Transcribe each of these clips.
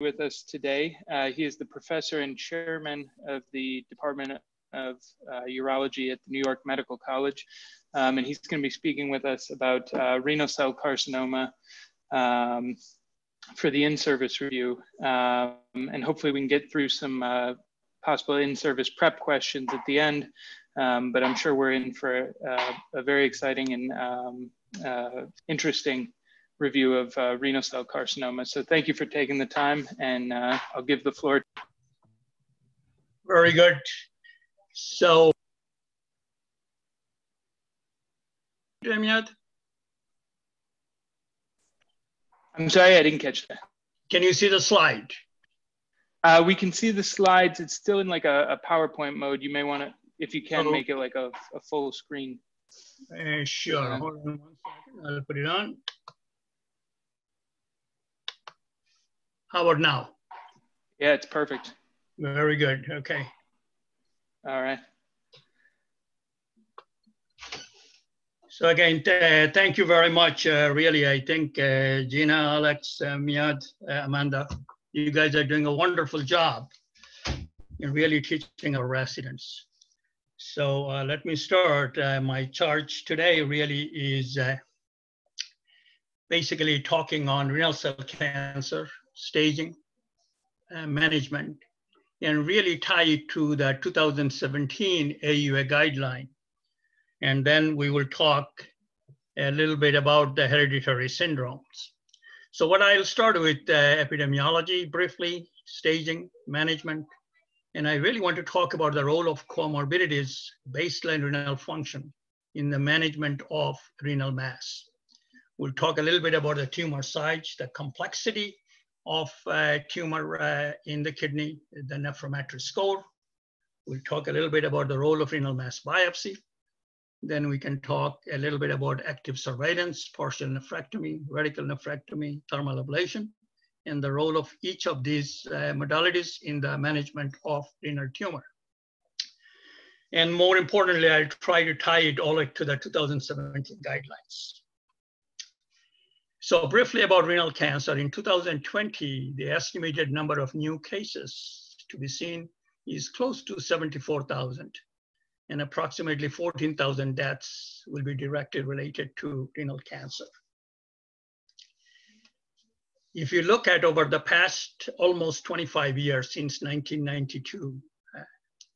with us today. Uh, he is the professor and chairman of the Department of uh, Urology at the New York Medical College. Um, and he's going to be speaking with us about uh, renal cell carcinoma um, for the in-service review. Um, and hopefully we can get through some uh, possible in-service prep questions at the end. Um, but I'm sure we're in for a, a very exciting and um, uh, interesting review of uh, renal cell carcinoma. So thank you for taking the time and uh, I'll give the floor. Very good. So, I'm sorry, I didn't catch that. Can you see the slide? Uh, we can see the slides. It's still in like a, a PowerPoint mode. You may want to, if you can, oh. make it like a, a full screen. Uh, sure. Hold on one second. I'll put it on. How about now? Yeah, it's perfect. Very good. Okay. All right. So again, uh, thank you very much. Uh, really, I think uh, Gina, Alex, uh, Miad, uh, Amanda, you guys are doing a wonderful job in really teaching our residents. So uh, let me start. my charge today really is basically talking on renal cell cancer staging, uh, management, and really tie it to the 2017 AUA guideline. And then we will talk a little bit about the hereditary syndromes. So what I'll start with uh, epidemiology briefly, staging, management, and I really want to talk about the role of comorbidities, baseline renal function in the management of renal mass. We'll talk a little bit about the tumor size, the complexity of uh, tumor uh, in the kidney, the nephrometric score. We'll talk a little bit about the role of renal mass biopsy. Then we can talk a little bit about active surveillance, partial nephrectomy, radical nephrectomy, thermal ablation, and the role of each of these uh, modalities in the management of renal tumor. And more importantly, I'll try to tie it all to the 2017 guidelines. So briefly about renal cancer, in 2020, the estimated number of new cases to be seen is close to 74,000 and approximately 14,000 deaths will be directly related to renal cancer. If you look at over the past almost 25 years since 1992, uh,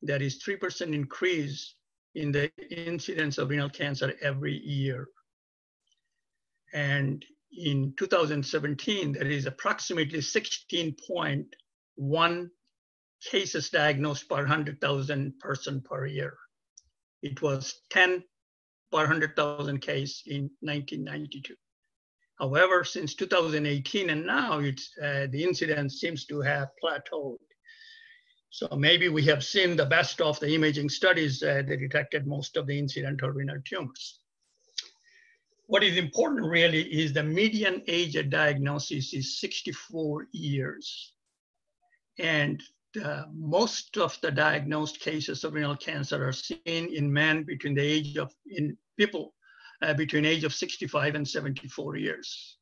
there is 3% increase in the incidence of renal cancer every year. And in 2017, there is approximately 16.1 cases diagnosed per 100,000 person per year. It was 10 per 100,000 case in 1992. However, since 2018 and now, it's, uh, the incidence seems to have plateaued. So maybe we have seen the best of the imaging studies uh, that detected most of the incidental renal tumors what is important really is the median age at diagnosis is 64 years. And uh, most of the diagnosed cases of renal cancer are seen in men between the age of, in people uh, between age of 65 and 74 years.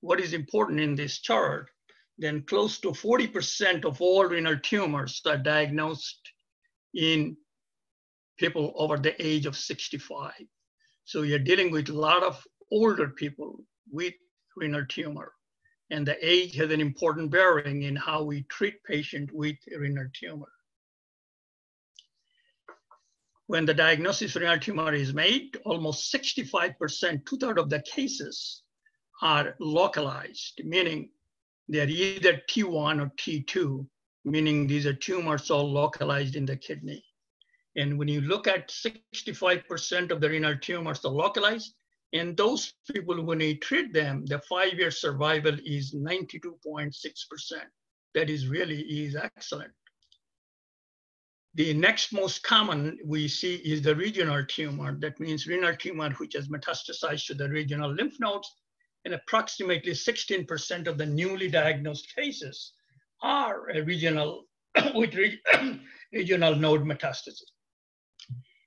What is important in this chart, then close to 40% of all renal tumors are diagnosed in people over the age of 65. So you're dealing with a lot of older people with renal tumor. And the age has an important bearing in how we treat patients with renal tumor. When the diagnosis of renal tumor is made, almost 65%, two-thirds of the cases are localized, meaning they're either T1 or T2, meaning these are tumors all localized in the kidney. And when you look at 65% of the renal tumors are localized, and those people, when you treat them, the five-year survival is 92.6%. That is really is excellent. The next most common we see is the regional tumor. That means renal tumor which has metastasized to the regional lymph nodes. And approximately 16% of the newly diagnosed cases are regional with regional node metastasis.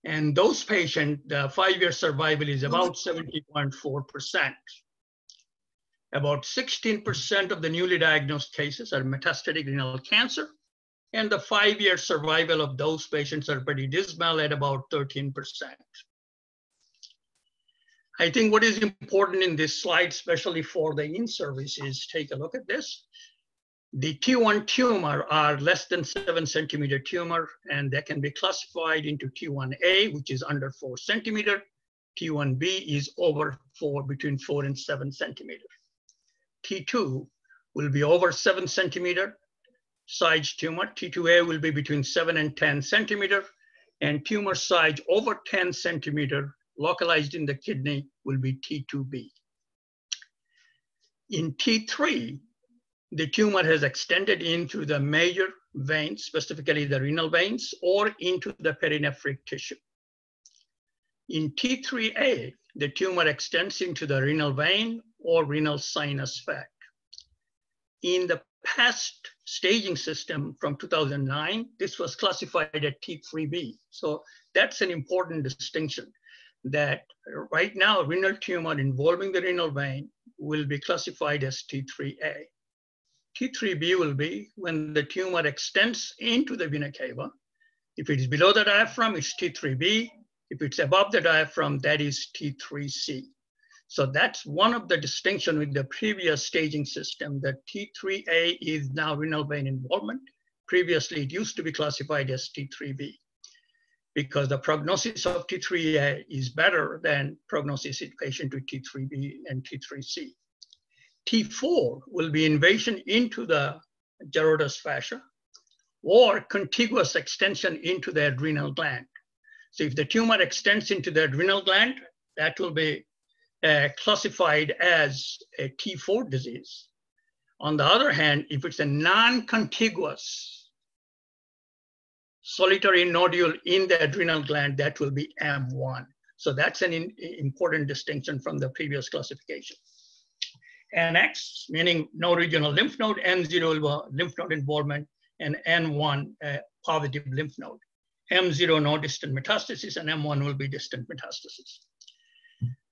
And those patients, the five-year survival is about 70.4%. About 16% of the newly diagnosed cases are metastatic renal cancer, and the five-year survival of those patients are pretty dismal at about 13%. I think what is important in this slide, especially for the in-service, is take a look at this. The T1 tumor are less than seven centimeter tumor, and they can be classified into T1A, which is under four centimeter. T1B is over four, between four and seven centimeter. T2 will be over seven centimeter size tumor. T2A will be between seven and 10 centimeter, and tumor size over 10 centimeter localized in the kidney will be T2B. In T3, the tumor has extended into the major veins, specifically the renal veins, or into the perinephric tissue. In T3A, the tumor extends into the renal vein or renal sinus sac. In the past staging system from 2009, this was classified at T3B. So that's an important distinction that right now renal tumor involving the renal vein will be classified as T3A. T3B will be when the tumor extends into the vena cava. If it is below the diaphragm, it's T3B. If it's above the diaphragm, that is T3C. So that's one of the distinction with the previous staging system The T3A is now renal vein involvement. Previously, it used to be classified as T3B because the prognosis of T3A is better than prognosis in patient with T3B and T3C. T4 will be invasion into the Gerota's fascia or contiguous extension into the adrenal gland. So if the tumor extends into the adrenal gland, that will be uh, classified as a T4 disease. On the other hand, if it's a non-contiguous solitary nodule in the adrenal gland, that will be M1. So that's an important distinction from the previous classification. NX, meaning no regional lymph node, M0 lymph node involvement, and N1 uh, positive lymph node. M0 no distant metastasis, and M1 will be distant metastasis.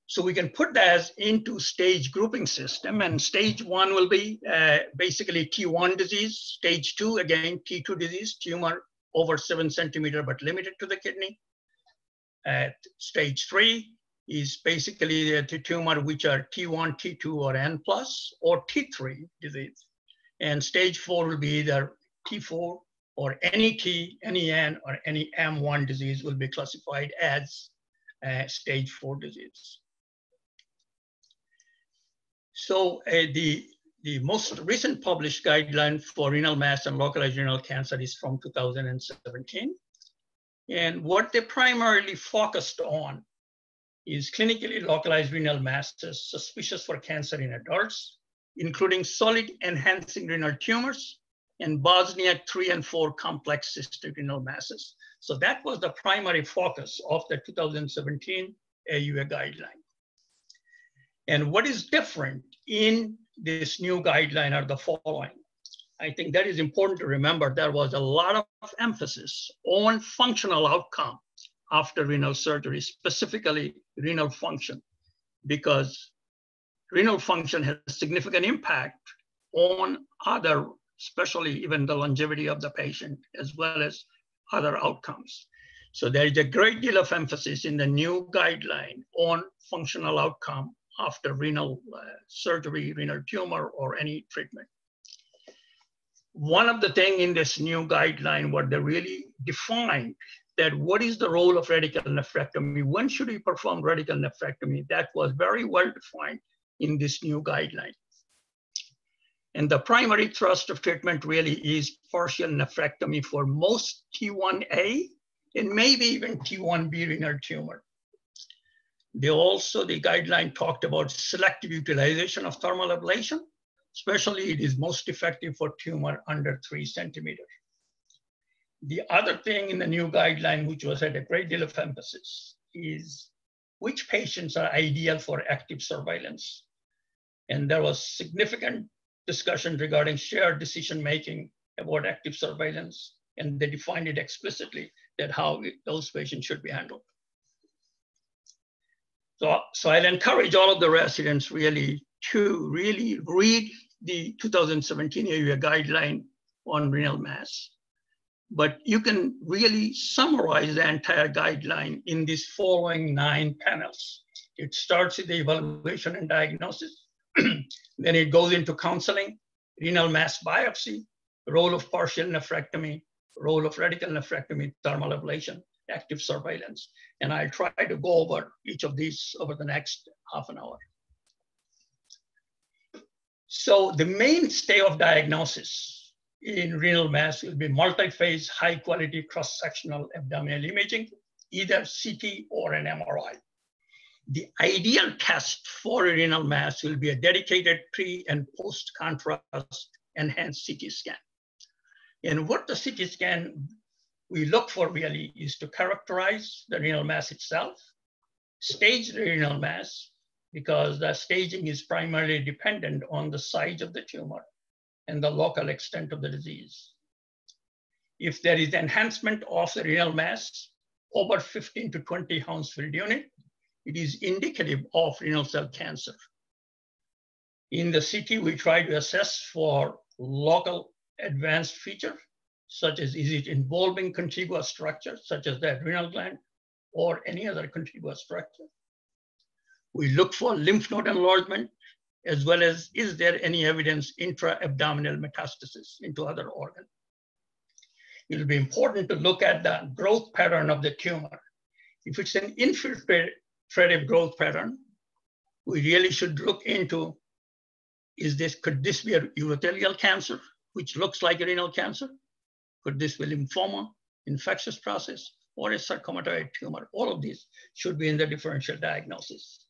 So we can put that into stage grouping system, and stage one will be uh, basically T1 disease. Stage two, again, T2 disease, tumor over seven centimeter, but limited to the kidney. At stage three is basically the tumor which are T1, T2, or N plus, or T3 disease. And stage four will be either T4 or any T, any N, or any M1 disease will be classified as uh, stage four disease. So uh, the the most recent published guideline for renal mass and localized renal cancer is from 2017. And what they primarily focused on is clinically localized renal masses suspicious for cancer in adults, including solid enhancing renal tumors and Bosniak 3 and 4 complex cystic renal masses. So that was the primary focus of the 2017 AUA guideline. And what is different in this new guideline are the following. I think that is important to remember. There was a lot of emphasis on functional outcome after renal surgery, specifically renal function, because renal function has significant impact on other, especially even the longevity of the patient, as well as other outcomes. So there is a great deal of emphasis in the new guideline on functional outcome after renal uh, surgery, renal tumor, or any treatment. One of the things in this new guideline, what they really defined that what is the role of radical nephrectomy? When should we perform radical nephrectomy? That was very well defined in this new guideline. And the primary thrust of treatment really is partial nephrectomy for most T1A and maybe even T1B renal tumor. They also, the guideline talked about selective utilization of thermal ablation, especially it is most effective for tumor under three centimeters. The other thing in the new guideline, which was at a great deal of emphasis, is which patients are ideal for active surveillance. And there was significant discussion regarding shared decision-making about active surveillance, and they defined it explicitly that how those patients should be handled. So, so I'll encourage all of the residents really to really read the 2017 AUA guideline on renal mass. But you can really summarize the entire guideline in these following nine panels. It starts with the evaluation and diagnosis. then it goes into counseling, renal mass biopsy, role of partial nephrectomy, role of radical nephrectomy, thermal ablation, active surveillance. And I'll try to go over each of these over the next half an hour. So the mainstay of diagnosis in renal mass will be multi-phase, high quality cross-sectional abdominal imaging, either CT or an MRI. The ideal test for renal mass will be a dedicated pre and post contrast enhanced CT scan. And what the CT scan we look for really is to characterize the renal mass itself, stage the renal mass, because the staging is primarily dependent on the size of the tumor and the local extent of the disease. If there is enhancement of the renal mass over 15 to 20 Hounsfield unit, it is indicative of renal cell cancer. In the CT, we try to assess for local advanced feature, such as is it involving contiguous structure, such as the adrenal gland, or any other contiguous structure. We look for lymph node enlargement, as well as is there any evidence intra-abdominal metastasis into other organs. It'll be important to look at the growth pattern of the tumor. If it's an infiltrative growth pattern, we really should look into, is this, could this be a urothelial cancer, which looks like renal cancer? Could this be lymphoma, infectious process, or a sarcomatoid tumor? All of these should be in the differential diagnosis.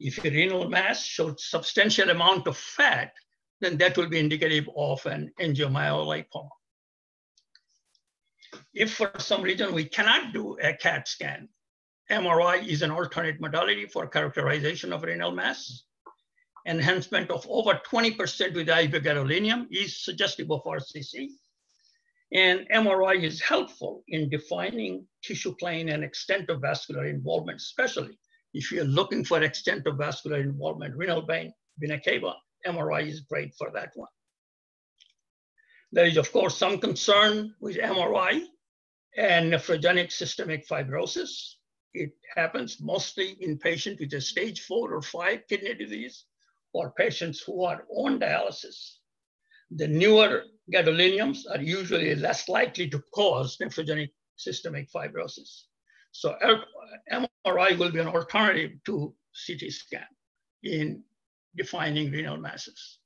If a renal mass showed substantial amount of fat, then that will be indicative of an angiomyolipoma. If for some reason we cannot do a CAT scan, MRI is an alternate modality for characterization of renal mass. Enhancement of over 20% with ibogadolinum is suggestive of RCC. And MRI is helpful in defining tissue plane and extent of vascular involvement, especially if you're looking for extent of vascular involvement, renal vein, vena cava, MRI is great for that one. There is, of course, some concern with MRI and nephrogenic systemic fibrosis. It happens mostly in patients with a stage four or five kidney disease or patients who are on dialysis. The newer gadoliniums are usually less likely to cause nephrogenic systemic fibrosis. So MRI will be an alternative to CT scan in defining renal masses.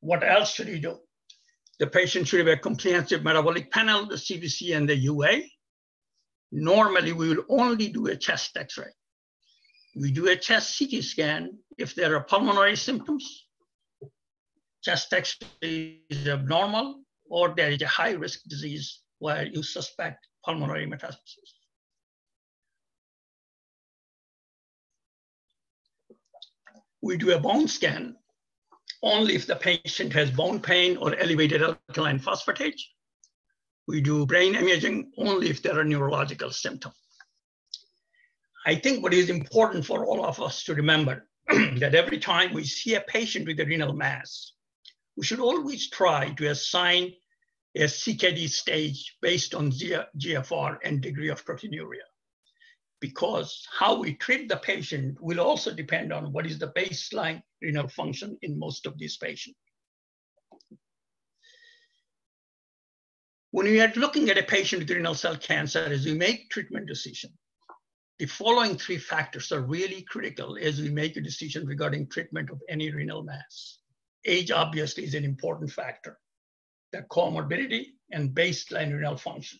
What else should he do? The patient should have a comprehensive metabolic panel, the CBC and the UA. Normally, we will only do a chest x-ray. We do a chest CT scan if there are pulmonary symptoms, chest x-ray is abnormal, or there is a high-risk disease where you suspect pulmonary metastasis. We do a bone scan only if the patient has bone pain or elevated alkaline phosphatase. We do brain imaging only if there are neurological symptoms. I think what is important for all of us to remember that every time we see a patient with a renal mass, we should always try to assign a CKD stage based on GFR and degree of proteinuria. Because how we treat the patient will also depend on what is the baseline renal function in most of these patients. When we are looking at a patient with renal cell cancer, as we make treatment decision, the following three factors are really critical as we make a decision regarding treatment of any renal mass. Age obviously is an important factor the comorbidity and baseline renal function.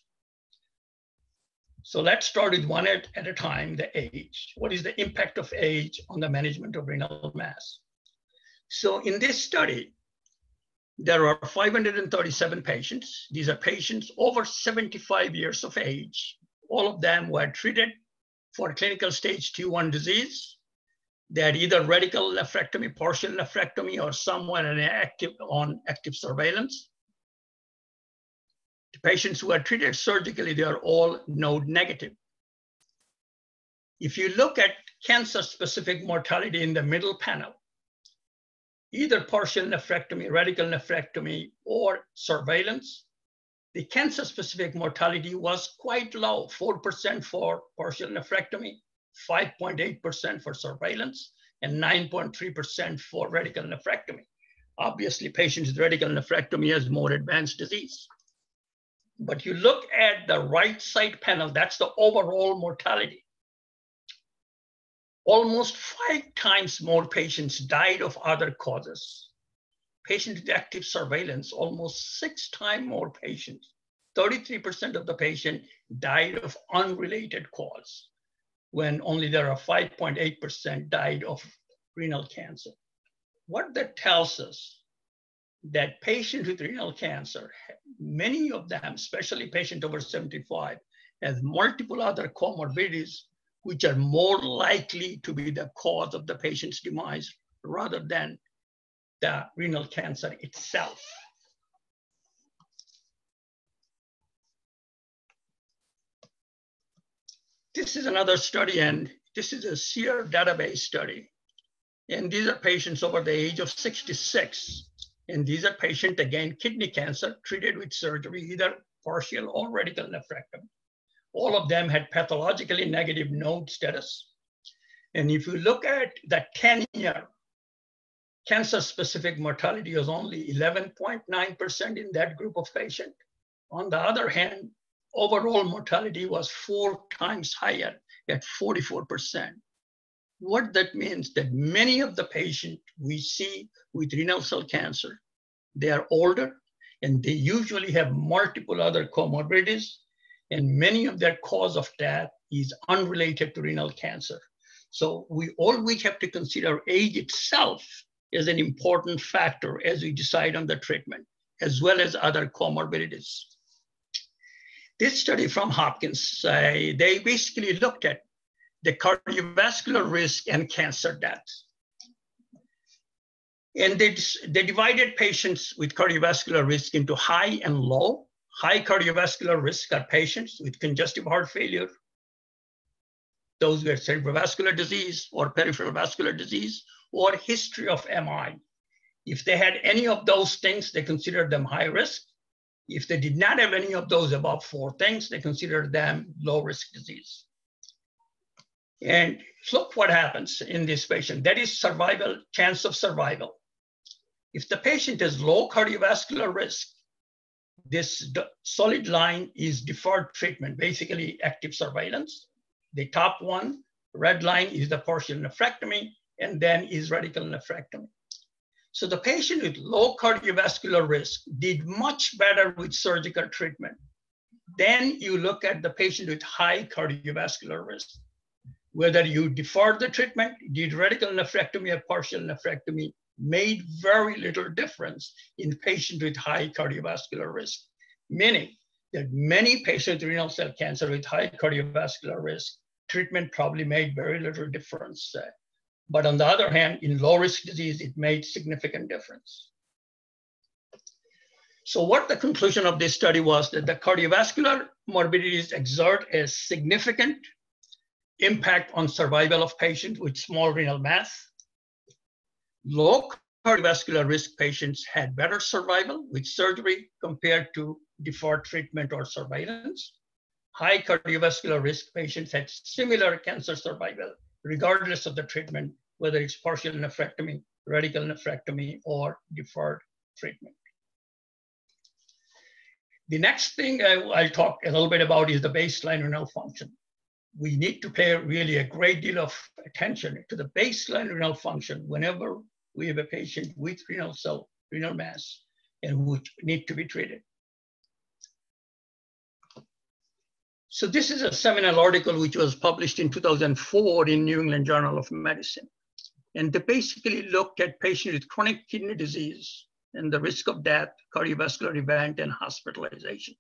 So let's start with one at, at a time, the age. What is the impact of age on the management of renal mass? So in this study, there are 537 patients. These are patients over 75 years of age. All of them were treated for clinical stage T1 disease. They had either radical nephrectomy, partial nephrectomy, or someone active, on active surveillance. The patients who are treated surgically, they are all node negative. If you look at cancer-specific mortality in the middle panel, either partial nephrectomy, radical nephrectomy, or surveillance, the cancer-specific mortality was quite low, 4% for partial nephrectomy, 5.8% for surveillance, and 9.3% for radical nephrectomy. Obviously, patients with radical nephrectomy has more advanced disease. But you look at the right side panel, that's the overall mortality. Almost five times more patients died of other causes. Patient active surveillance, almost six times more patients. 33% of the patient died of unrelated cause, when only there are 5.8% died of renal cancer. What that tells us that patients with renal cancer, many of them, especially patients over 75, have multiple other comorbidities which are more likely to be the cause of the patient's demise rather than the renal cancer itself. This is another study, and this is a SEER database study. And these are patients over the age of 66. And these are patients, again, kidney cancer treated with surgery, either partial or radical nephrectomy. All of them had pathologically negative node status. And if you look at the 10 year cancer specific mortality was only 11.9% in that group of patients. On the other hand, overall mortality was four times higher at 44%. What that means that many of the patients we see with renal cell cancer, they are older and they usually have multiple other comorbidities and many of their cause of death is unrelated to renal cancer. So we always have to consider age itself as an important factor as we decide on the treatment, as well as other comorbidities. This study from Hopkins, uh, they basically looked at the cardiovascular risk and cancer deaths. And they, they divided patients with cardiovascular risk into high and low. High cardiovascular risk are patients with congestive heart failure, those with cerebrovascular disease or peripheral vascular disease, or history of MI. If they had any of those things, they considered them high risk. If they did not have any of those above four things, they considered them low risk disease. And look what happens in this patient. That is survival, chance of survival. If the patient has low cardiovascular risk, this solid line is deferred treatment, basically active surveillance. The top one, red line is the partial nephrectomy, and then is radical nephrectomy. So the patient with low cardiovascular risk did much better with surgical treatment. Then you look at the patient with high cardiovascular risk whether you deferred the treatment, did radical nephrectomy or partial nephrectomy, made very little difference in patients with high cardiovascular risk, meaning that many patients with renal cell cancer with high cardiovascular risk, treatment probably made very little difference. But on the other hand, in low risk disease, it made significant difference. So what the conclusion of this study was that the cardiovascular morbidities exert a significant impact on survival of patients with small renal mass. Low cardiovascular risk patients had better survival with surgery compared to deferred treatment or surveillance. High cardiovascular risk patients had similar cancer survival, regardless of the treatment, whether it's partial nephrectomy, radical nephrectomy, or deferred treatment. The next thing I, will talk a little bit about is the baseline renal function we need to pay really a great deal of attention to the baseline renal function whenever we have a patient with renal cell, renal mass, and which need to be treated. So this is a seminal article which was published in 2004 in New England Journal of Medicine. And they basically looked at patients with chronic kidney disease and the risk of death, cardiovascular event, and hospitalization.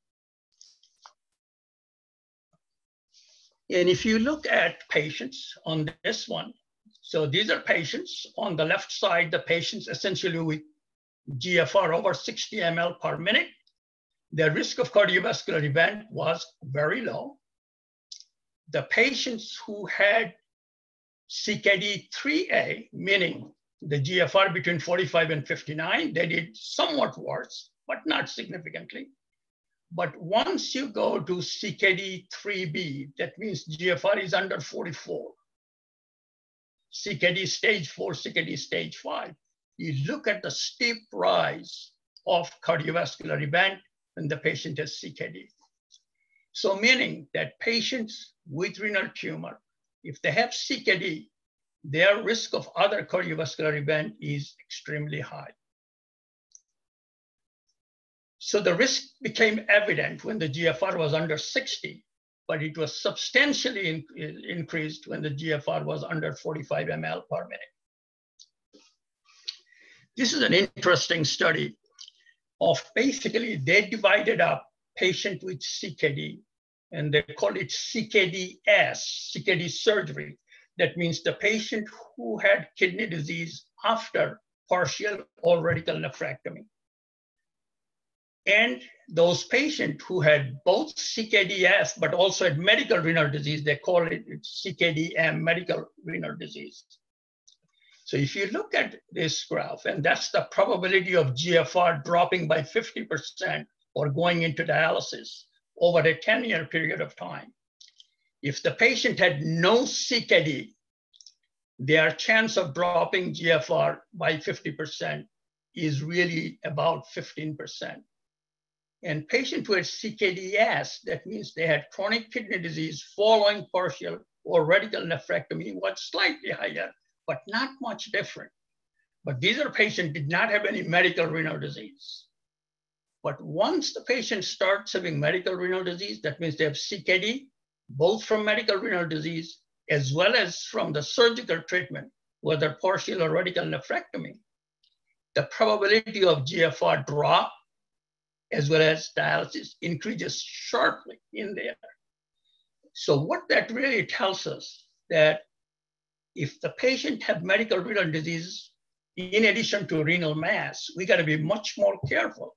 And if you look at patients on this one, so these are patients on the left side, the patients essentially with GFR over 60 ml per minute. Their risk of cardiovascular event was very low. the patients who had CKD 3A, meaning the GFR between 45 and 59, they did somewhat worse, but not significantly. But once you go to CKD 3B, that means GFR is under 44. CKD stage four, CKD stage five, you look at the steep rise of cardiovascular event when the patient has CKD. So meaning that patients with renal tumor, if they have CKD, their risk of other cardiovascular event is extremely high. So the risk became evident when the GFR was under 60, but it was substantially in, increased when the GFR was under 45 ml per minute. This is an interesting study of basically they divided up patient with CKD and they call it CKDS, CKD surgery. That means the patient who had kidney disease after partial or radical nephrectomy. And those patients who had both CKDS but also had medical renal disease, they call it CKDM, medical renal disease. So if you look at this graph, and that's the probability of GFR dropping by 50% or going into dialysis over a 10 year period of time. If the patient had no CKD, their chance of dropping GFR by 50% is really about 15%. And patient who had CKDS, that means they had chronic kidney disease following partial or radical nephrectomy, was slightly higher but not much different. But these are patients did not have any medical renal disease. But once the patient starts having medical renal disease, that means they have CKD, both from medical renal disease as well as from the surgical treatment, whether partial or radical nephrectomy, the probability of GFR drop as well as dialysis increases sharply in there. So what that really tells us that if the patient have medical renal disease, in addition to renal mass, we got to be much more careful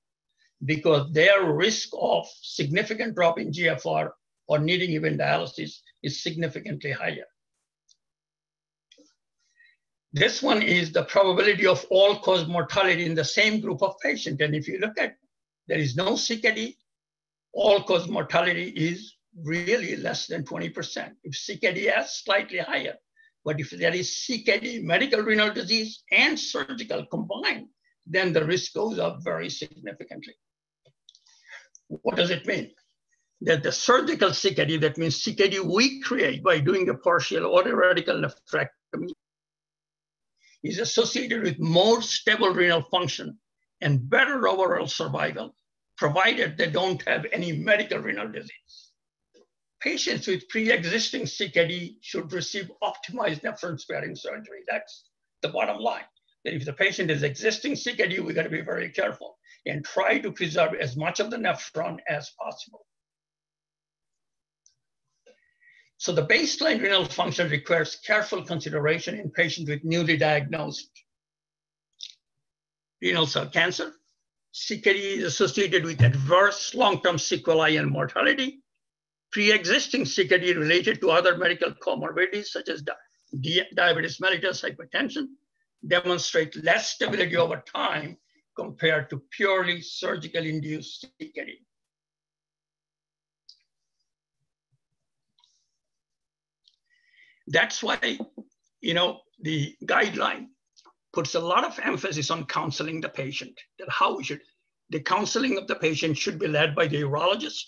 because their risk of significant drop in GFR or needing even dialysis is significantly higher. This one is the probability of all-cause mortality in the same group of patients. And if you look at, there is no CKD, all-cause mortality is really less than 20%. If CKD is slightly higher, but if there is CKD, medical renal disease, and surgical combined, then the risk goes up very significantly. What does it mean? That the surgical CKD, that means CKD we create by doing a partial or a radical nephrectomy, is associated with more stable renal function and better overall survival, provided they don't have any medical renal disease patients with pre-existing CKD should receive optimized nephron sparing surgery. That's the bottom line. That if the patient is existing CKD, we got to be very careful and try to preserve as much of the nephron as possible. So the baseline renal function requires careful consideration in patients with newly diagnosed renal cell cancer. CKD is associated with adverse long-term sequelae and mortality pre-existing CKD related to other medical comorbidities such as di diabetes mellitus, hypertension, demonstrate less stability over time compared to purely surgical induced CKD. That's why, you know, the guideline puts a lot of emphasis on counseling the patient, that how we should, the counseling of the patient should be led by the urologist,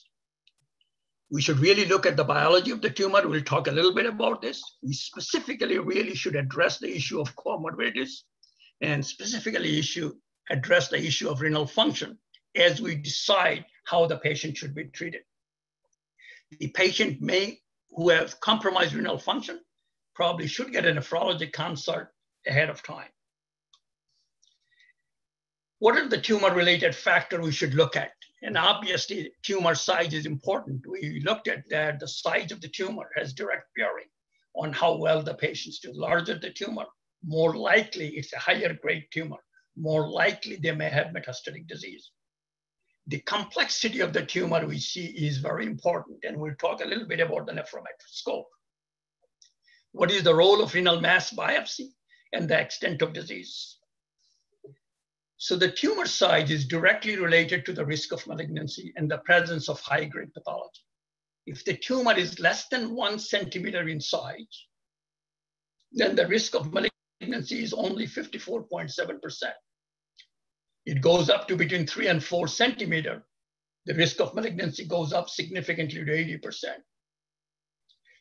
we should really look at the biology of the tumor. We'll talk a little bit about this. We specifically really should address the issue of comorbidities and specifically issue address the issue of renal function as we decide how the patient should be treated. The patient may, who have compromised renal function, probably should get a nephrology consult ahead of time. What are the tumor-related factors we should look at? And mm-hmm. obviously, tumor size is important. We looked at that. The size of the tumor has direct bearing on how well the patients do. Larger the tumor, more likely it's a higher grade tumor. More likely they may have metastatic disease. The complexity of the tumor we see is very important, and we'll talk a little bit about the nephrometric scope. What is the role of renal mass biopsy and the extent of disease? So the tumor size is directly related to the risk of malignancy and the presence of high-grade pathology. If the tumor is less than one centimeter in size, then the risk of malignancy is only 54.7%. It goes up to between three and four centimeter. The risk of malignancy goes up significantly to 80%.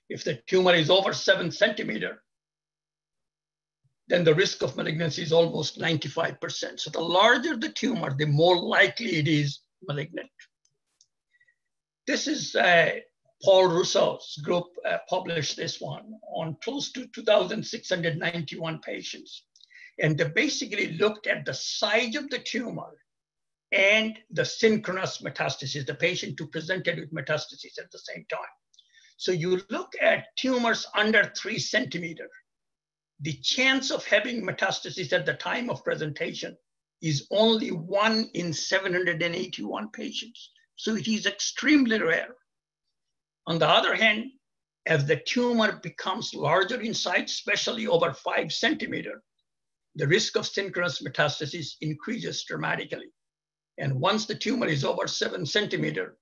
If the tumor is over seven centimeter, then the risk of malignancy is almost 95%. So the larger the tumor, the more likely it is malignant. This is uh, Paul Russo's group uh, published this one on close to 2,691 patients. And they basically looked at the size of the tumor and the synchronous metastasis, the patient who presented with metastasis at the same time. So you look at tumors under three centimeter, the chance of having metastasis at the time of presentation is only one in 781 patients. So it is extremely rare. On the other hand, as the tumor becomes larger in size, especially over five centimeter, the risk of synchronous metastasis increases dramatically. And once the tumor is over seven centimeter,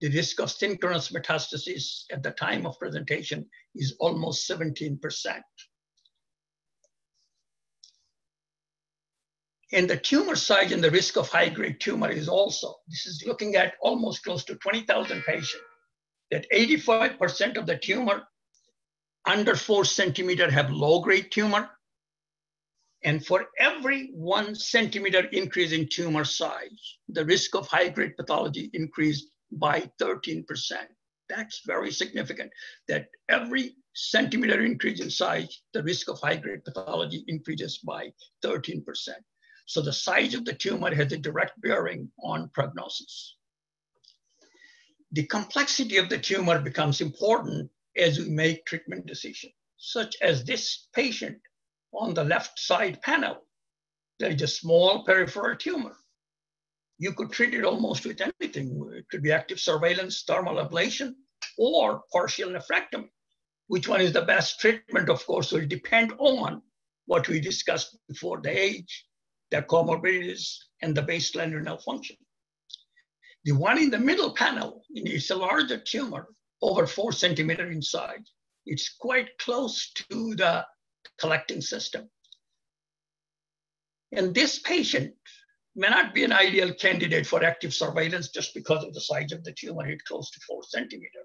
the risk of synchronous metastasis at the time of presentation is almost 17%. And the tumor size and the risk of high-grade tumor is also, this is looking at almost close to 20,000 patients, that 85% of the tumor under four centimeter have low-grade tumor, and for every one centimeter increase in tumor size, the risk of high grade pathology increased by 13%. That's very significant that every centimeter increase in size, the risk of high grade pathology increases by 13%. So the size of the tumor has a direct bearing on prognosis. The complexity of the tumor becomes important as we make treatment decisions, such as this patient on the left side panel, there is a small peripheral tumor. You could treat it almost with anything. It could be active surveillance, thermal ablation, or partial nephrectomy. Which one is the best treatment, of course, will depend on what we discussed before the age, the comorbidities, and the baseline renal function. The one in the middle panel is a larger tumor, over four centimeter in size. It's quite close to the collecting system. And this patient may not be an ideal candidate for active surveillance just because of the size of the tumor, it's close to four centimeter.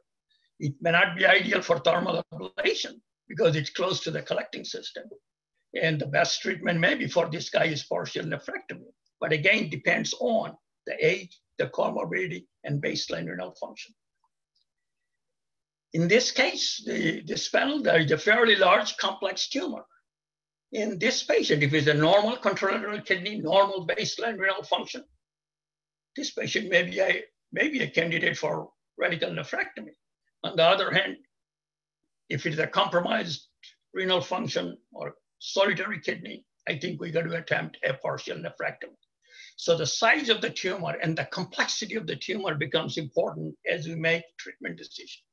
It may not be ideal for thermal ablation because it's close to the collecting system. And the best treatment maybe for this guy is partial nephrectomy. But again, depends on the age, the comorbidity, and baseline renal function. In this case, the, this panel, there is a fairly large complex tumor. In this patient, if it's a normal contralateral kidney, normal baseline renal function, this patient may be a, may be a candidate for radical nephrectomy. On the other hand, if it is a compromised renal function or solitary kidney, I think we got to attempt a partial nephrectomy. So the size of the tumor and the complexity of the tumor becomes important as we make treatment decisions.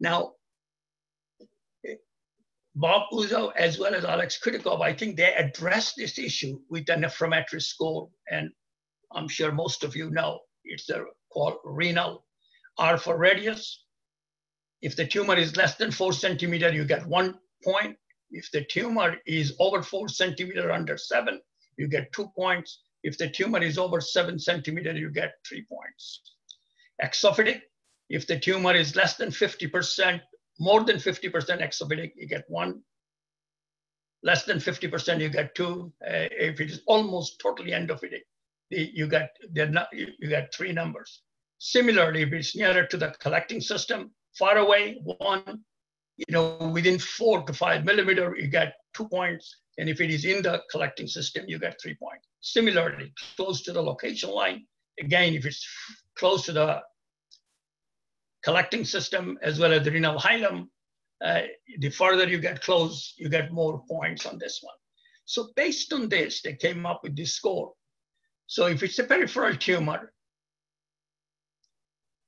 Now, Bob Uzzo as well as Alex Kutikov, I think they addressed this issue with the nephrometry score. And I'm sure most of you know it's a, called renal R for radius. If the tumor is less than four centimeter, you get one point. If the tumor is over four centimeter under seven, you get two points. If the tumor is over seven centimeter, you get three points. Exophytic, if the tumor is less than 50%, more than 50% exophytic, you get one. Less than 50%, you get two. Uh, if it is almost totally endophytic, you get not, you get three numbers. Similarly, if it's nearer to the collecting system, far away, one, you know, within four to five millimeter, you get two points. And if it is in the collecting system, you get three points. Similarly, close to the location line, again, if it's close to the collecting system as well as the renal hilum, uh, the further you get close, you get more points on this one. So based on this, they came up with this score. So if it's a peripheral tumor,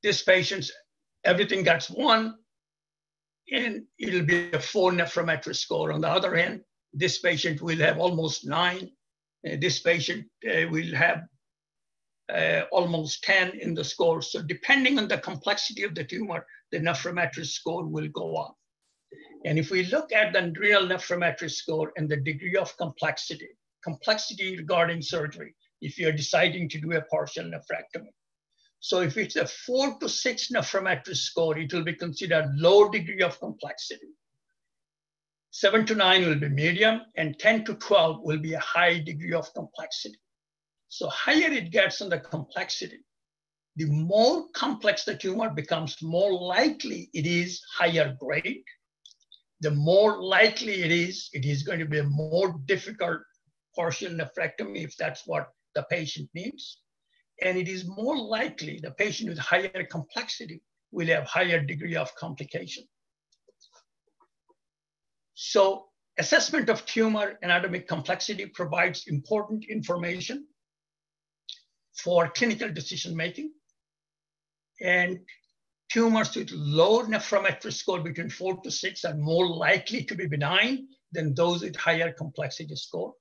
this patient's everything gets one, and it'll be a four nephrometric score. On the other hand, this patient will have almost nine. Uh, this patient uh, will have uh, almost 10 in the score. So depending on the complexity of the tumor, the nephrometric score will go up. And if we look at the real nephrometric score and the degree of complexity, complexity regarding surgery, if you're deciding to do a partial nephrectomy. So if it's a four to six nephrometric score, it will be considered low degree of complexity. Seven to nine will be medium, and 10 to 12 will be a high degree of complexity. So higher it gets in the complexity, the more complex the tumor becomes, more likely it is higher grade. The more likely it is, it is going to be a more difficult partial nephrectomy if that's what the patient needs. And it is more likely the patient with higher complexity will have higher degree of complication. So assessment of tumor anatomic complexity provides important information for clinical decision making. And tumors with low nephrometric score between four to six are more likely to be benign than those with higher complexity score.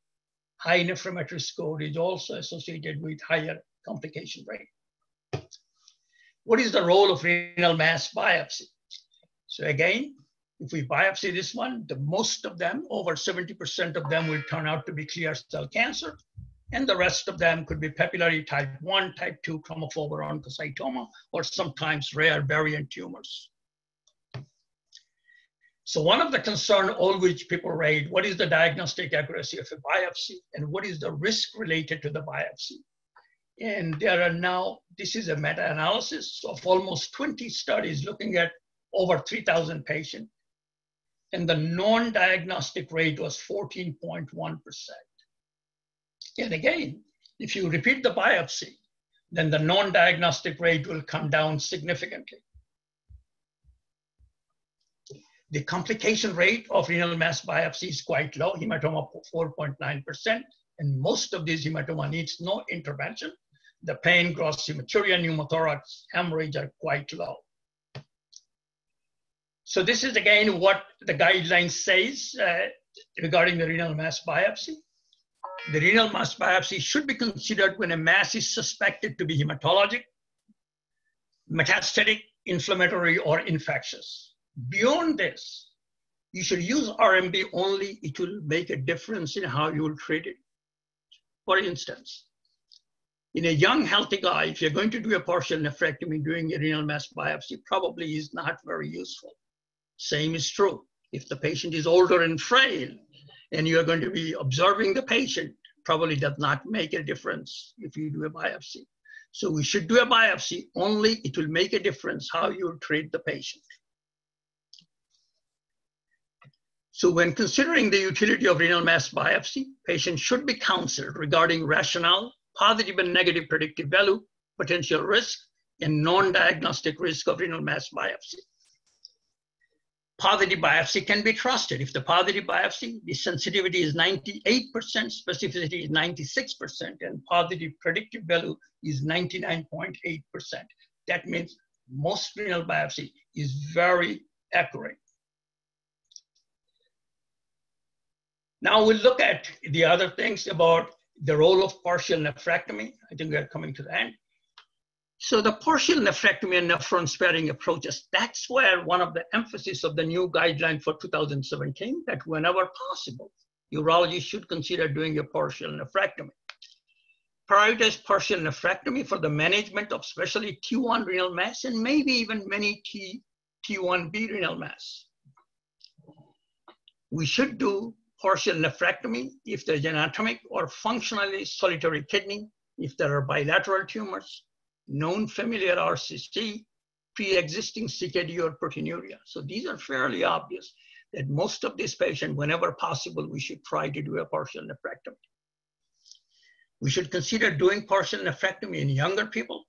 High nephrometric score is also associated with higher complication rate. What is the role of renal mass biopsy? So again, if we biopsy this one, the most of them, over 70% of them will turn out to be clear cell cancer and the rest of them could be papillary type 1, type 2 chromophobe oncocytoma, or sometimes rare variant tumors. So one of the concern all which people raise, what is the diagnostic accuracy of a biopsy and what is the risk related to the biopsy? And there are now, this is a meta-analysis of almost 20 studies looking at over 3,000 patients. And the non-diagnostic rate was 14.1%. And again, if you repeat the biopsy, then the non-diagnostic rate will come down significantly. The complication rate of renal mass biopsy is quite low, hematoma 4.9%, and most of these hematoma needs no intervention. The pain, gross hematuria, pneumothorax, hemorrhage are quite low. So this is again what the guideline says uh, regarding the renal mass biopsy. The renal mass biopsy should be considered when a mass is suspected to be hematologic, metastatic, inflammatory, or infectious. Beyond this, you should use RMB only. It will make a difference in how you will treat it. For instance, in a young, healthy guy, if you're going to do a partial nephrectomy, doing a renal mass biopsy probably is not very useful. Same is true. If the patient is older and frail, and you are going to be observing the patient, probably does not make a difference if you do a biopsy. So we should do a biopsy, only it will make a difference how you treat the patient. So when considering the utility of renal mass biopsy, patients should be counseled regarding rationale, positive and negative predictive value, potential risk, and non-diagnostic risk of renal mass biopsy positive biopsy can be trusted. If the positive biopsy, the sensitivity is 98%, specificity is 96%, and positive predictive value is 99.8%. That means most renal biopsy is very accurate. Now we'll look at the other things about the role of partial nephrectomy. I think we are coming to the end. So the partial nephrectomy and nephron sparing approaches, that's where one of the emphasis of the new guideline for 2017, that whenever possible, urology should consider doing a partial nephrectomy. Prioritize partial nephrectomy for the management of especially T1 renal mass and maybe even many T, T1B renal mass. We should do partial nephrectomy if there's anatomic or functionally solitary kidney, if there are bilateral tumors, known familial RCC, pre-existing CKD or proteinuria. So these are fairly obvious that most of these patients, whenever possible, we should try to do a partial nephrectomy. We should consider doing partial nephrectomy in younger people,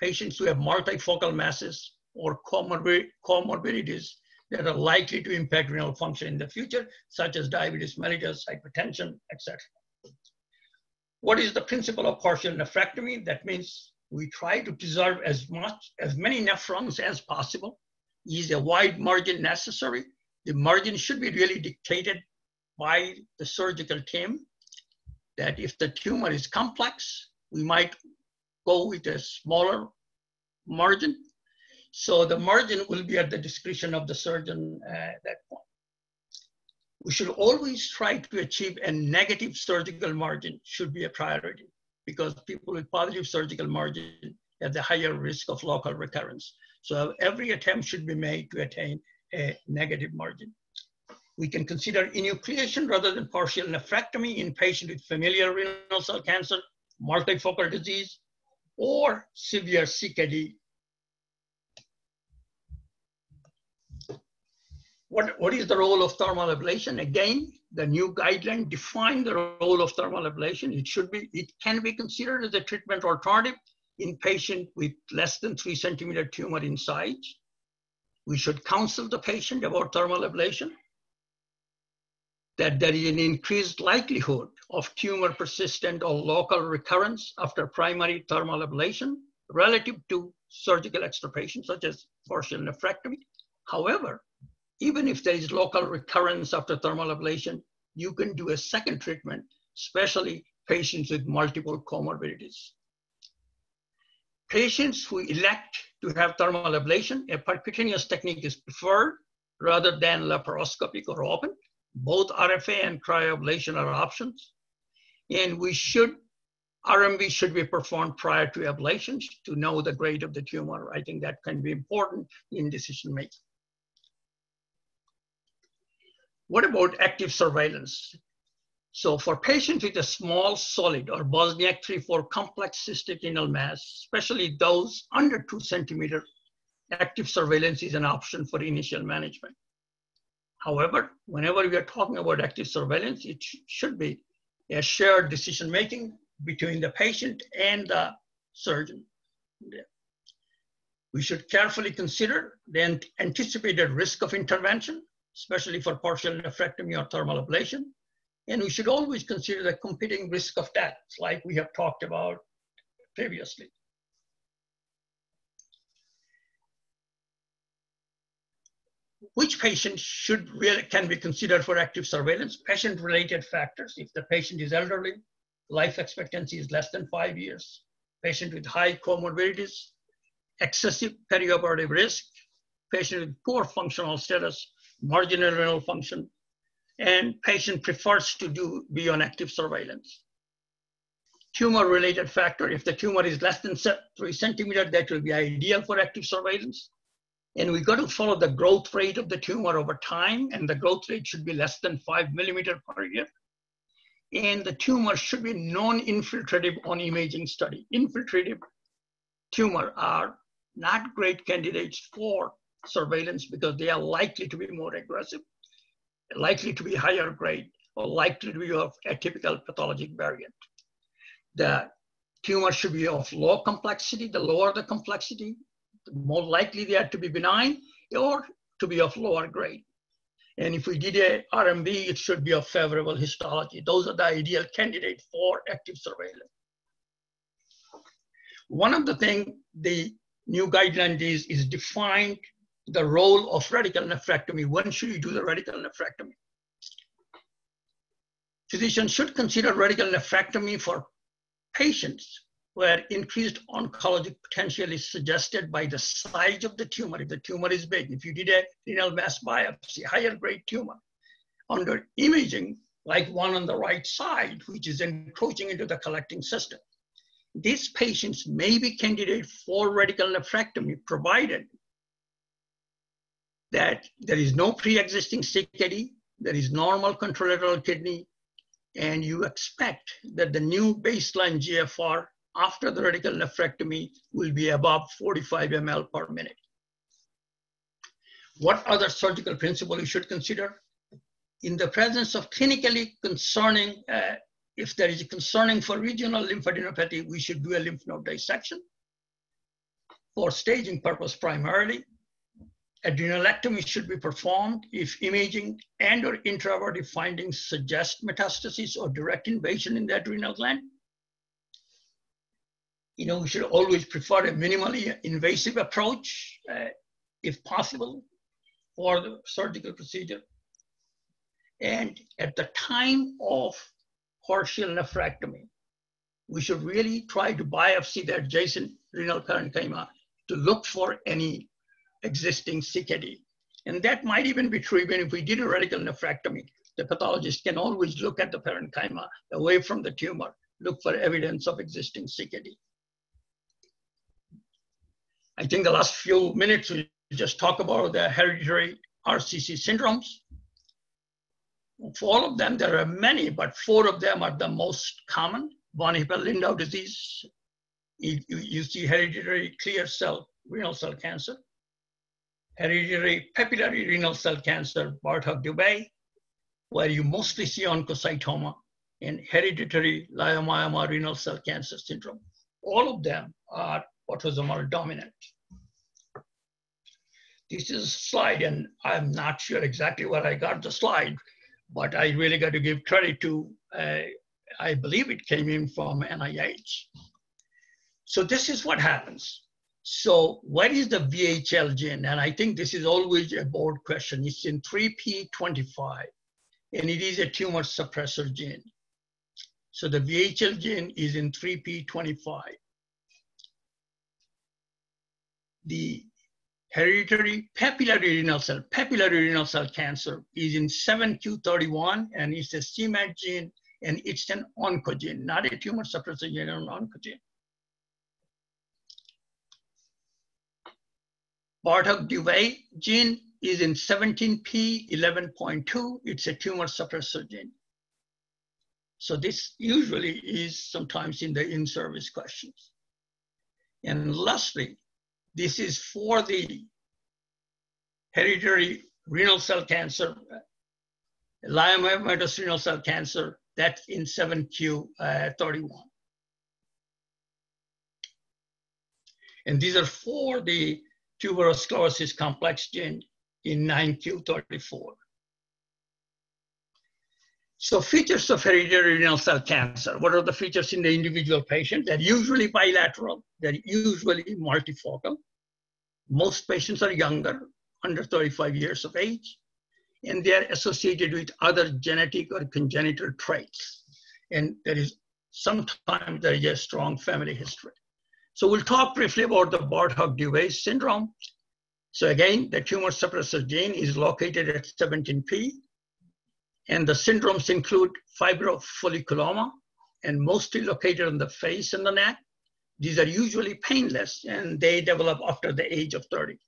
patients who have multifocal masses or comorbid comorbidities that are likely to impact renal function in the future, such as diabetes mellitus, hypertension, etc. What is the principle of partial nephrectomy? That means we try to preserve as much, as many nephrons as possible. Is a wide margin necessary? The margin should be really dictated by the surgical team that if the tumor is complex, we might go with a smaller margin. So the margin will be at the discretion of the surgeon uh, at that point. We should always try to achieve a negative surgical margin should be a priority because people with positive surgical margin have the higher risk of local recurrence. So every attempt should be made to attain a negative margin. We can consider enucleation rather than partial nephrectomy in patients with familial renal cell cancer, multifocal disease, or severe CKD. What, what is the role of thermal ablation? Again, the new guideline define the role of thermal ablation. It should be, it can be considered as a treatment alternative in patient with less than three centimeter tumor in size. We should counsel the patient about thermal ablation that there is an increased likelihood of tumor persistent or local recurrence after primary thermal ablation relative to surgical extirpation, such as partial nephrectomy. However, even if there is local recurrence after thermal ablation, you can do a second treatment, especially patients with multiple comorbidities. Patients who elect to have thermal ablation, a percutaneous technique is preferred rather than laparoscopic or open. Both RFA and cryoablation are options. And we should, RMB should be performed prior to ablations to know the grade of the tumor. I think that can be important in decision making. What about active surveillance? So for patients with a small solid or Bosniak 3-4 complex cystic renal mass, especially those under two centimeter, active surveillance is an option for initial management. However, whenever we are talking about active surveillance, it sh should be a shared decision making between the patient and the surgeon. We should carefully consider the anticipated risk of intervention, especially for partial nephrectomy or thermal ablation. And we should always consider the competing risk of death, like we have talked about previously. which patients should really can be considered for active surveillance? Patient-related factors. If the patient is elderly, life expectancy is less than five years. Patient with high comorbidities, excessive perioperative risk, patient with poor functional status, marginal renal function, and patient prefers to do be on active surveillance. Tumor-related factor, if the tumor is less than three centimeter, that will be ideal for active surveillance. And we got to follow the growth rate of the tumor over time, and the growth rate should be less than five millimeter per year. And the tumor should be non-infiltrative on imaging study. Infiltrative tumor are not great candidates for surveillance because they are likely to be more aggressive, likely to be higher grade, or likely to be of atypical pathologic variant. The tumor should be of low complexity. The lower the complexity, the more likely they are to be benign or to be of lower grade. And if we did a RMB, it should be of favorable histology. Those are the ideal candidates for active surveillance. One of the things the new guideline is, is defined the role of radical nephrectomy. When should you do the radical nephrectomy? Physicians should consider radical nephrectomy for patients where increased oncologic potential is suggested by the size of the tumor. If the tumor is big, if you did a renal mass biopsy, higher grade tumor, under imaging, like one on the right side, which is encroaching into the collecting system, these patients may be candidate for radical nephrectomy, provided that there is no pre-existing CKD, there is normal contralateral kidney, and you expect that the new baseline GFR after the radical nephrectomy will be above 45 ml per minute. What other surgical principle you should consider? In the presence of clinically concerning, uh, if there is a concerning for regional lymphadenopathy, we should do a lymph node dissection. For staging purpose primarily, adrenalectomy should be performed if imaging and or intraoperative findings suggest metastasis or direct invasion in the adrenal gland you know, we should always prefer a minimally invasive approach, uh, if possible, for the surgical procedure. And at the time of partial nephrectomy, we should really try to biopsy the adjacent renal parenchyma to look for any existing CKD. And that might even be true even if we did a radical nephrectomy. The pathologist can always look at the parenchyma away from the tumor, look for evidence of existing CKD. I think the last few minutes we just talk about the hereditary RCC syndromes. For all of them, there are many, but four of them are the most common. Von Hippel-Lindau disease, you, you see hereditary clear cell renal cell cancer, hereditary papillary renal cell cancer, Birt-Hogg-Dubé, where you mostly see oncocytoma, and hereditary leiomyoma renal cell cancer syndrome. All of them are autosomal dominant. This is a slide, and I'm not sure exactly where I got the slide, but I really got to give credit to, uh, I believe it came in from NIH. So this is what happens. So what is the VHL gene? And I think this is always a board question. It's in 3P25, and it is a tumor suppressor gene. So the VHL gene is in 3P25. The hereditary papillary renal cell, papillary renal cell cancer is in 7Q31, and it's a c-MET gene, and it's an oncogene, not a tumor suppressor gene, an oncogene. Birt-Hogg-Dubé gene is in 17p11.2. It's a tumor suppressor gene. So this usually is sometimes in the in-service questions. And lastly, this is for the hereditary renal cell cancer, leiomyomatous renal cell cancer, that's in 7q31. Uh, and these are for the tuberous sclerosis complex gene in 9q34. So features of hereditary renal cell cancer. What are the features in the individual patient? They're usually bilateral. They're usually multifocal. Most patients are younger, under 35 years of age, and they're associated with other genetic or congenital traits. And there is sometimes there is a strong family history. So we'll talk briefly about the Birt-Hogg-Dubé syndrome. So again, the tumor suppressor gene is located at 17P, and the syndromes include fibrofolliculoma, and mostly located on the face and the neck. These are usually painless, and they develop after the age of 30.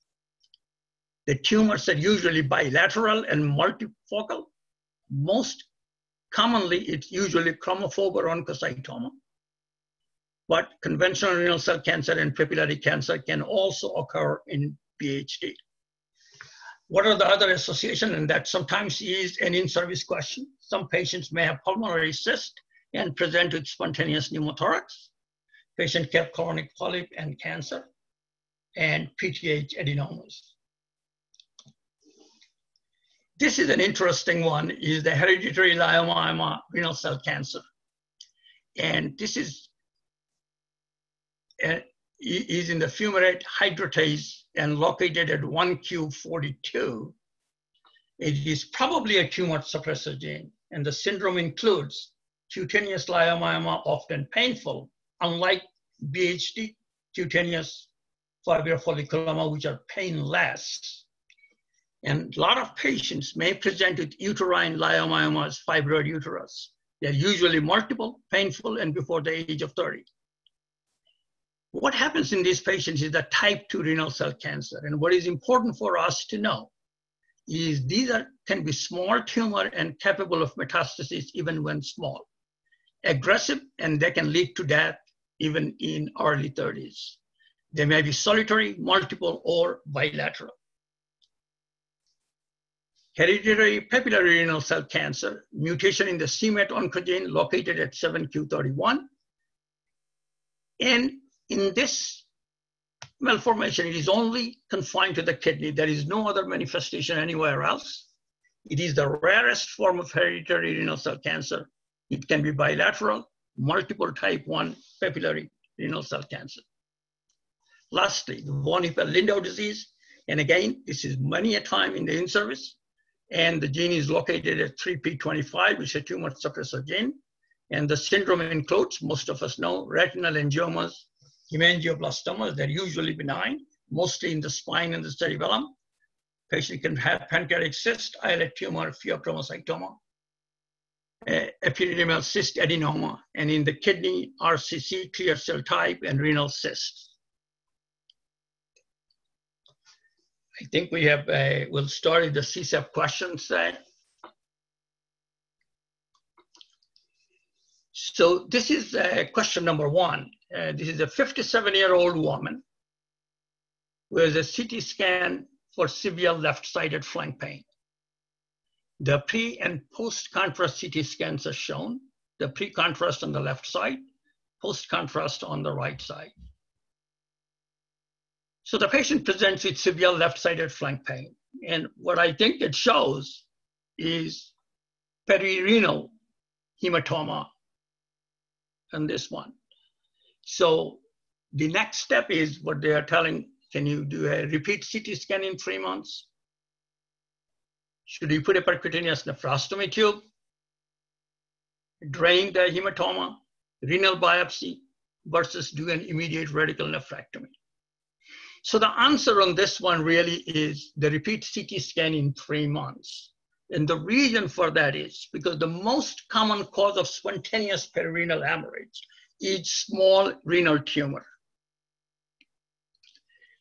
The tumors are usually bilateral and multifocal. Most commonly, it's usually chromophobe or oncocytoma but conventional renal cell cancer and papillary cancer can also occur in BHD. What are the other associations? And that sometimes is an in-service question. Some patients may have pulmonary cyst and present with spontaneous pneumothorax. Patient have chronic polyp and cancer and PTH adenomas. This is an interesting one, is the hereditary leiomyoma renal cell cancer. And this is is in the fumarate hydratase and located at 1Q42. It is probably a tumor suppressor gene, and the syndrome includes cutaneous leiomyoma, often painful, unlike BHD, cutaneous fibrofolliculoma, which are painless. And a lot of patients may present with uterine leiomyomas, fibroid uterus. They're usually multiple, painful, and before the age of 30. What happens in these patients is that type 2 renal cell cancer. And what is important for us to know is these are, can be small tumor and capable of metastasis even when small. Aggressive, and they can lead to death even in early 30s. They may be solitary, multiple, or bilateral. Hereditary papillary renal cell cancer, mutation in the c-MET oncogene located at 7q31, and in this malformation, it is only confined to the kidney. There is no other manifestation anywhere else. It is the rarest form of hereditary renal cell cancer. It can be bilateral, multiple type 1 papillary renal cell cancer. Lastly, the von Hippel-Lindau disease. And again, this is many a time in the in-service. And the gene is located at 3p25, which is a tumor suppressor gene. And the syndrome includes, most of us know, retinal angiomas, hemangioblastomas. They're usually benign, mostly in the spine and the cerebellum. Patient can have pancreatic cyst, islet tumor, pheochromocytoma, epididymal cyst adenoma, and in the kidney, RCC, clear cell type, and renal cyst. I think we have, uh, we'll start with the CSAP questions. Uh, so this is uh, question number one. Uh, this is a 57-year-old woman who has a CT scan for severe left-sided flank pain. The pre and post-contrast CT scans are shown. The pre-contrast on the left side, post-contrast on the right side. So the patient presents with severe left-sided flank pain. And what I think it shows is perirenal hematoma in this one. So the next step is what they are telling, can you do a repeat CT scan in three months? Should you put a percutaneous nephrostomy tube? Drain the hematoma, renal biopsy versus do an immediate radical nephrectomy. So the answer on this one really is the repeat CT scan in three months. And the reason for that is because the most common cause of spontaneous perirenal hemorrhage is small renal tumor.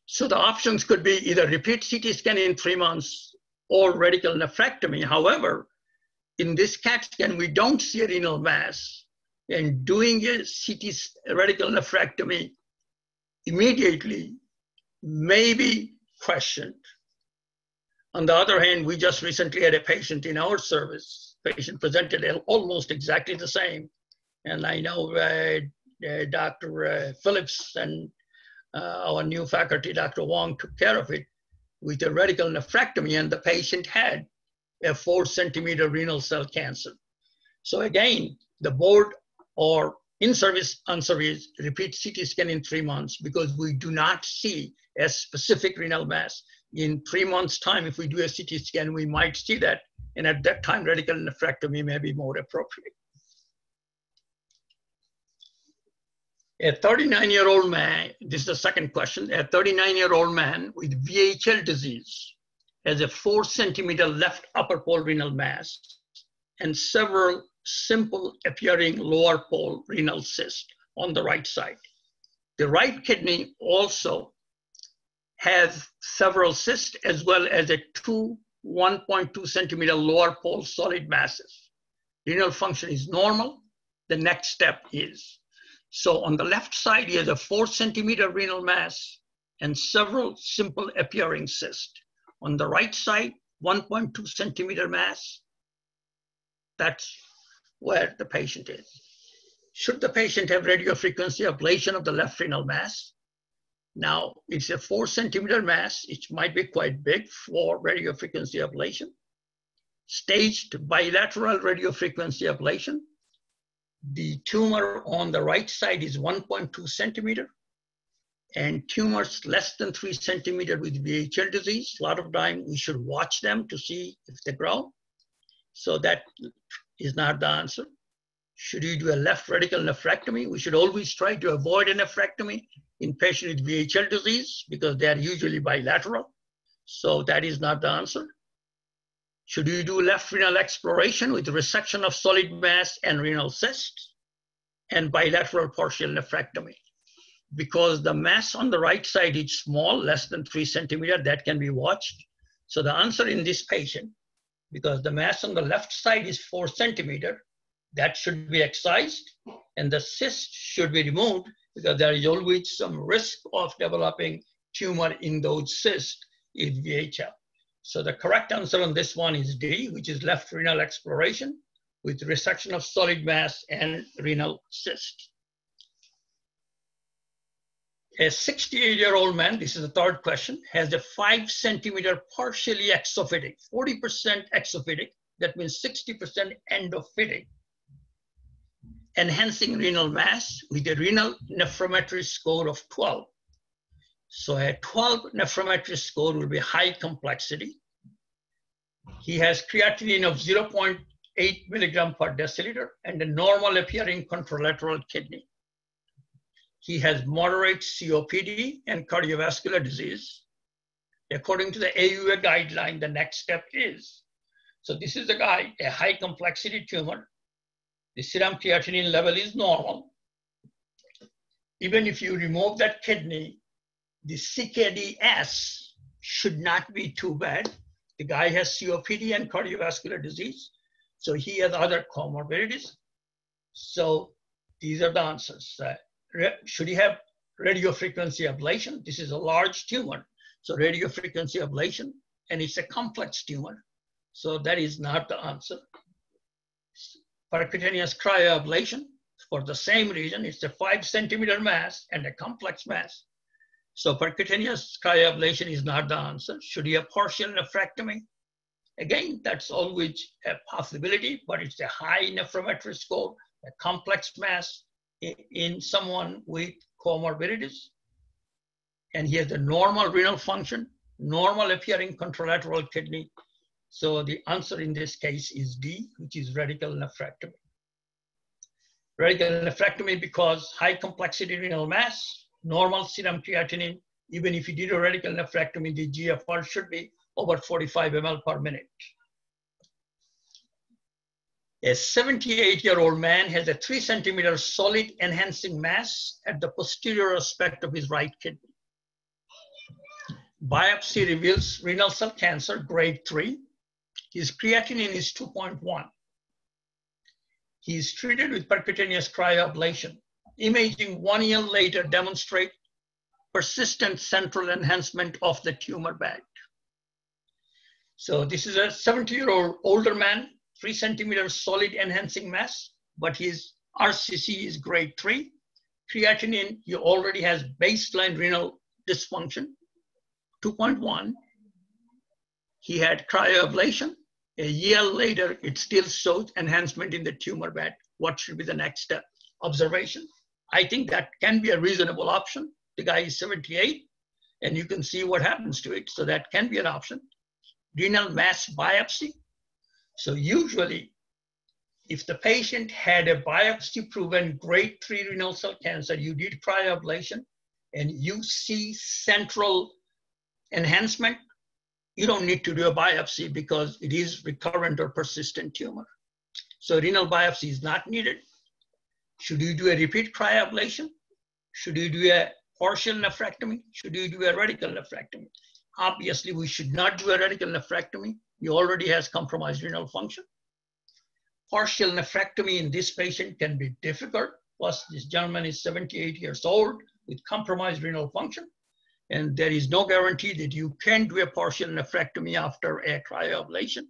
So the options could be either repeat CT scan in three months or radical nephrectomy. However, in this CAT scan, we don't see a renal mass. And doing a CT radical nephrectomy immediately may be questioned. On the other hand, we just recently had a patient in our service. Patient presented almost exactly the same. And I know uh, uh, Dr. Uh, Phillips and our new faculty, Dr. Wong, took care of it with a radical nephrectomy, and the patient had a four centimeter renal cell cancer. So again, the board or in-service on-service repeat CT scan in three months because we do not see a specific renal mass. In three months' time, if we do a CT scan, we might see that. And at that time, radical nephrectomy may be more appropriate. A 39-year-old man, this is the second question, a 39-year-old man with VHL disease has a four centimeter left upper pole renal mass and several simple appearing lower pole renal cyst on the right side. The right kidney also has several cysts as well as a two 1.2 centimeter lower pole solid masses. Renal function is normal. The next step is. So on the left side, he has a four centimeter renal mass and several simple appearing cysts. On the right side, 1.2 centimeter mass. That's where the patient is. Should the patient have radiofrequency ablation of the left renal mass? Now, it's a four centimeter mass. It might be quite big for radiofrequency ablation. Staged bilateral radiofrequency ablation. The tumor on the right side is 1.2 centimeter and tumors less than three centimeter with VHL disease. A lot of time we should watch them to see if they grow. So that is not the answer. Should you do a left radical nephrectomy? We should always try to avoid a nephrectomy in patients with VHL disease because they are usually bilateral. So that is not the answer. Should you do left renal exploration with resection of solid mass and renal cysts and bilateral partial nephrectomy? Because the mass on the right side is small, less than three centimeter, that can be watched. So the answer in this patient because the mass on the left side is four centimeter. That should be excised and the cyst should be removed because there is always some risk of developing tumor in those cysts in VHL. So the correct answer on this one is D, which is left renal exploration with resection of solid mass and renal cyst. A 68 year old man, this is the third question, has a five centimeter partially exophytic, 40% exophytic, that means 60% endophytic. enhancing renal mass with a renal nephrometry score of 12. So a 12 nephrometry score will be high complexity. He has creatinine of 0.8 milligram per deciliter and a normal appearing contralateral kidney. He has moderate COPD and cardiovascular disease. According to the AUA guideline, the next step is, so this is the guy, a high complexity tumor. The serum creatinine level is normal. Even if you remove that kidney, the CKDS should not be too bad. The guy has COPD and cardiovascular disease. So he has other comorbidities. So these are the answers. Uh, should he have radiofrequency ablation? This is a large tumor. So radiofrequency ablation, and it's a complex tumor. So that is not the answer. Percutaneous cryoablation, for the same reason, it's a five centimeter mass and a complex mass. So percutaneous cryoablation is not the answer. Should he have partial nephrectomy? Again, that's always a possibility, but it's a high nephrometry score, a complex mass, in someone with comorbidities. And he has a normal renal function, normal appearing contralateral kidney. So the answer in this case is D, which is radical nephrectomy. Radical nephrectomy because high complexity renal mass, normal serum creatinine, even if you did a radical nephrectomy, the GFR should be over 45 ml per minute. A 78 year old man has a three centimeter solid enhancing mass at the posterior aspect of his right kidney. Biopsy reveals renal cell cancer, grade three. His creatinine is 2.1. He is treated with percutaneous cryoablation. Imaging one year later demonstrate persistent central enhancement of the tumor bed. So this is a 70 year old older man three centimeter solid enhancing mass, but his RCC is grade three. Creatinine, he already has baseline renal dysfunction, 2.1. He had cryoablation. A year later, it still shows enhancement in the tumor bed. What should be the next step? Observation. I think that can be a reasonable option. The guy is 78, and you can see what happens to it. So that can be an option. Renal mass biopsy. So usually, if the patient had a biopsy-proven grade 3 renal cell cancer, you did cryoablation, and you see central enhancement, you don't need to do a biopsy because it is recurrent or persistent tumor. So renal biopsy is not needed. Should you do a repeat cryoablation? Should you do a partial nephrectomy? Should you do a radical nephrectomy? Obviously, we should not do a radical nephrectomy he already has compromised renal function. Partial nephrectomy in this patient can be difficult. Plus, this gentleman is 78 years old with compromised renal function. And there is no guarantee that you can do a partial nephrectomy after a cryoablation.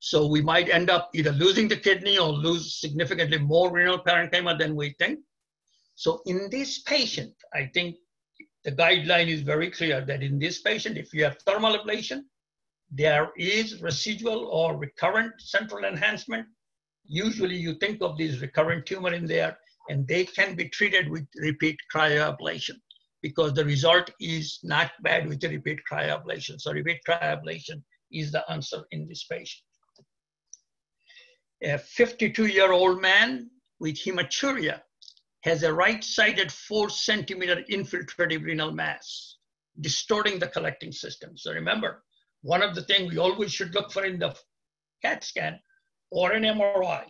So we might end up either losing the kidney or lose significantly more renal parenchyma than we think. So in this patient, I think the guideline is very clear that in this patient, if you have thermal ablation, there is residual or recurrent central enhancement. Usually you think of these recurrent tumor in there and they can be treated with repeat cryoablation because the result is not bad with the repeat cryoablation. So repeat cryoablation is the answer in this patient. A 52-year-old man with hematuria has a right-sided four centimeter infiltrative renal mass, distorting the collecting system. So remember, one of the things we always should look for in the CAT scan or an MRI,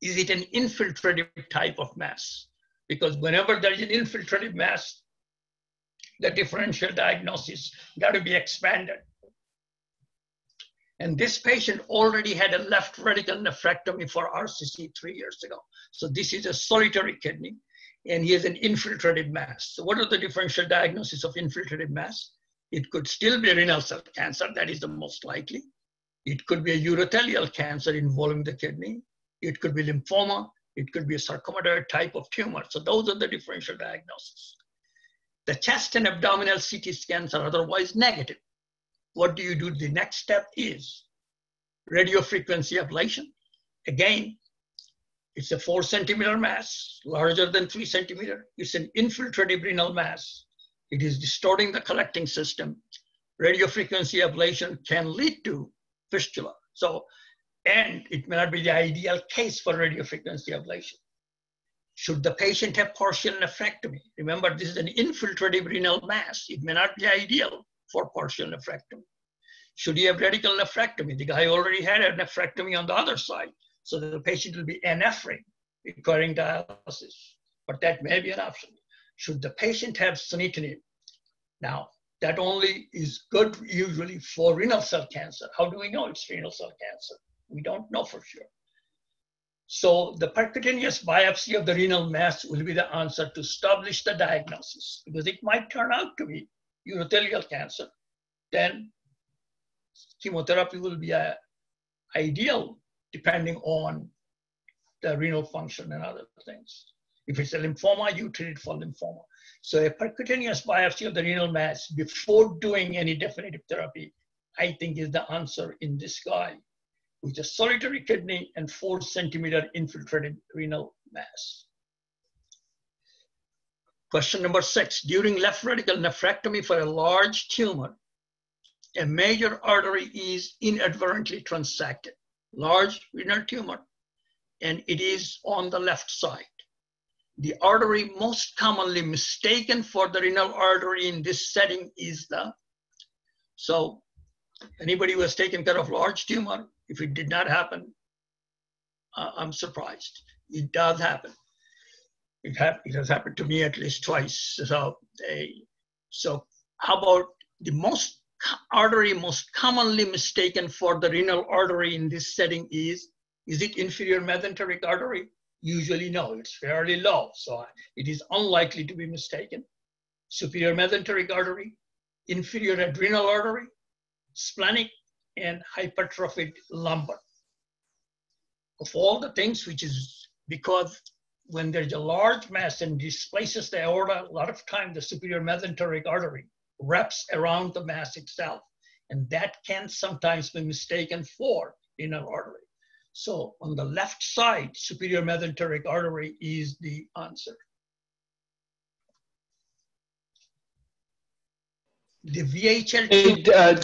is it an infiltrative type of mass? Because whenever there is an infiltrative mass, the differential diagnosis got to be expanded. And this patient already had a left radical nephrectomy for RCC three years ago. So this is a solitary kidney and he has an infiltrative mass. So what are the differential diagnosis of infiltrative mass? It could still be renal cell cancer, that is the most likely. It could be a urothelial cancer involving the kidney. It could be lymphoma. It could be a sarcomatoid type of tumor. So those are the differential diagnoses. The chest and abdominal CT scans are otherwise negative. What do you do? The next step is radiofrequency ablation. Again, It's a four centimeter mass, larger than three centimeter. It's an infiltrative renal mass. It is distorting the collecting system. Radiofrequency ablation can lead to fistula. So, and it may not be the ideal case for radiofrequency ablation. Should the patient have partial nephrectomy? Remember, this is an infiltrative renal mass. It may not be ideal for partial nephrectomy. Should he have radical nephrectomy? The guy already had a nephrectomy on the other side. So the patient will be anephric, requiring dialysis. But that may be an option. Should the patient have sunitinib? Now, that only is good usually for renal cell cancer. How do we know it's renal cell cancer? We don't know for sure. So the percutaneous biopsy of the renal mass will be the answer to establish the diagnosis because it might turn out to be urothelial cancer. Then chemotherapy will be a, ideal depending on the renal function and other things. If it's a lymphoma, you treat it for lymphoma. So a percutaneous biopsy of the renal mass before doing any definitive therapy, I think is the answer in this guy with a solitary kidney and four centimeter infiltrated renal mass. Question number six, during left radical nephrectomy for a large tumor, a major artery is inadvertently transected, large renal tumor, and it is on the left side. The artery most commonly mistaken for the renal artery in this setting is the, so anybody who has taken care of large tumor if it did not happen, uh, I'm surprised. It does happen. It, it has happened to me at least twice. So, eh, so how about the most artery most commonly mistaken for the renal artery in this setting is, is it inferior mesenteric artery? Usually no, it's fairly low. So it is unlikely to be mistaken. Superior mesenteric artery, inferior adrenal artery, splenic and hypertrophic lumbar. Of all the things which is because when there's a large mass and displaces the aorta, a lot of time the superior mesenteric artery wraps around the mass itself. And that can sometimes be mistaken for renal artery. So on the left side, superior mesenteric artery is the answer. The VHL. uh,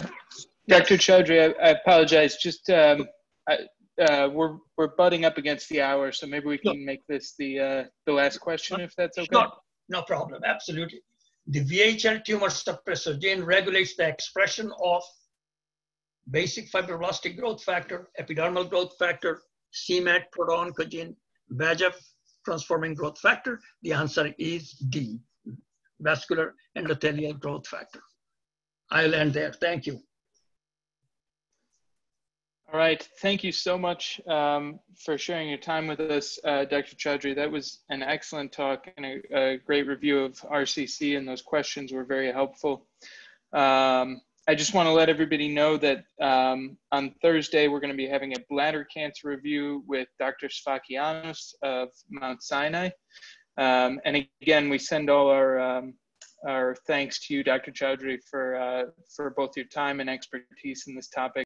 Dr. Choudhury, I, I apologize. Just um, I, uh, we're we're butting up against the hour, so maybe we can make this the uh, the last question, if that's okay. No, no problem. Absolutely. The VHL tumor suppressor gene regulates the expression of basic fibroblastic growth factor, epidermal growth factor, c-Met, proto-oncogene, VEGF transforming growth factor. The answer is D, vascular endothelial growth factor. I'll end there. Thank you. All right. Thank you so much um, for sharing your time with us, uh, Dr. Choudhury. That was an excellent talk and a, a, great review of RCC, and those questions were very helpful. Um, I just want to let everybody know that um, on Thursday, we're going to be having a bladder cancer review with Dr. Sfakianos of Mount Sinai. Um, and again, we send all our um, our thanks to you, Dr. Choudhury, for, uh, for both your time and expertise in this topic.